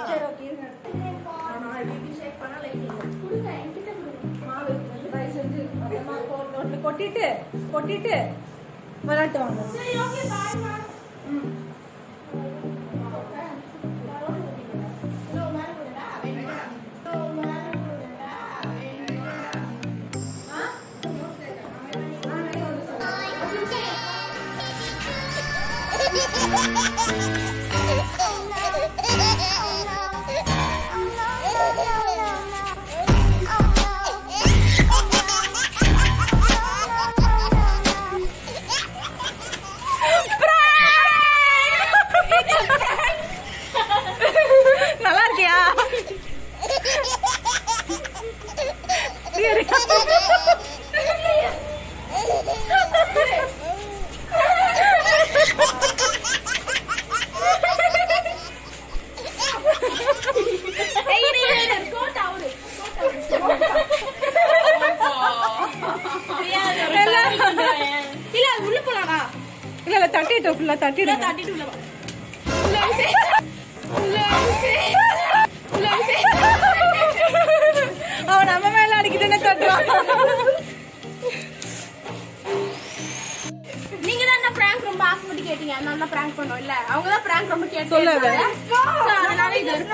சரி ஓகே கொட்டிட்டு விளாட்டு வாங்க இல்ல அது உள்ள போலாடா இல்ல இல்ல தட்டிட்டோம் ஃபுல்லா தட்டிடுங்க தட்டிட்டு உள்ள வா. உள்ள. உள்ள ரொம்ப ஆசைப்பட்டு கேட்டீங்க. நான் தான் prank பண்ணோம் இல்ல? அவங்க தான் prank ரொம்ப கேட்டு அதனால இது ஒரு.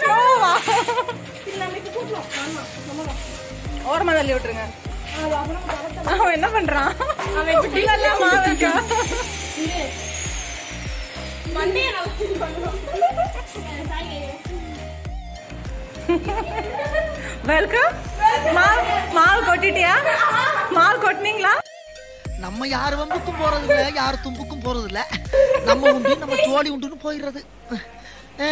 ஸ்லோவா இல்ல, கூட்டலாம். ஆமா. ஓரமா தள்ளி விட்டுருங்க. அவன் என்ன பண்றான்? அவன் இப்படி நல்லா மாவு இருக்கா? இரு. மண்டையை நல்லா இது பண்ணுவோம். சாய் வெல்கம் மாவு மாவு கொட்டிட்டியா? மாவு கொட்டினீங்களா? நம்ம யார் வம்புக்கும் போறது இல்ல யார் தும்புக்கும் போறது இல்ல நம்ம உண்டு நம்ம ஜோடி உண்டுன்னு போயிடுறது. ஆ.